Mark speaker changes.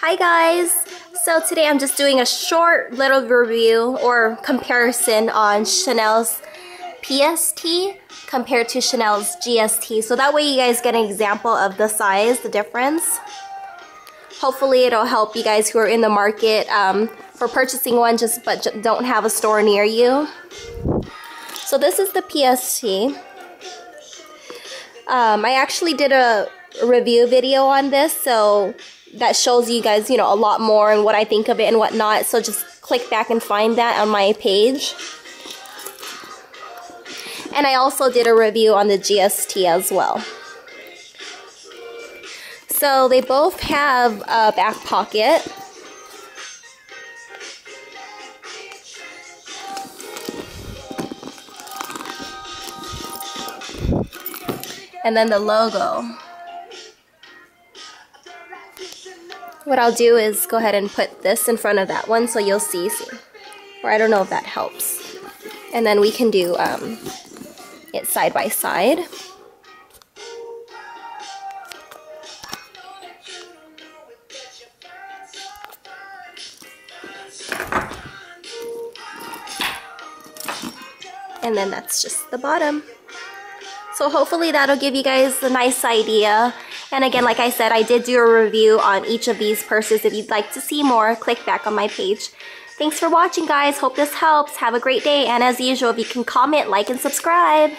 Speaker 1: Hi guys! So today I'm just doing a short little review or comparison on Chanel's PST compared to Chanel's GST. So that way you guys get an example of the size, the difference. Hopefully it'll help you guys who are in the market um, for purchasing one just but don't have a store near you. So this is the PST. Um, I actually did a review video on this so that shows you guys, you know, a lot more and what I think of it and whatnot. So just click back and find that on my page. And I also did a review on the GST as well. So they both have a back pocket. And then the logo. What I'll do is go ahead and put this in front of that one so you'll see. Or I don't know if that helps. And then we can do um, it side by side. And then that's just the bottom. So hopefully that'll give you guys a nice idea. And again, like I said, I did do a review on each of these purses. If you'd like to see more, click back on my page. Thanks for watching, guys. Hope this helps. Have a great day. And as usual, if you can comment, like, and subscribe.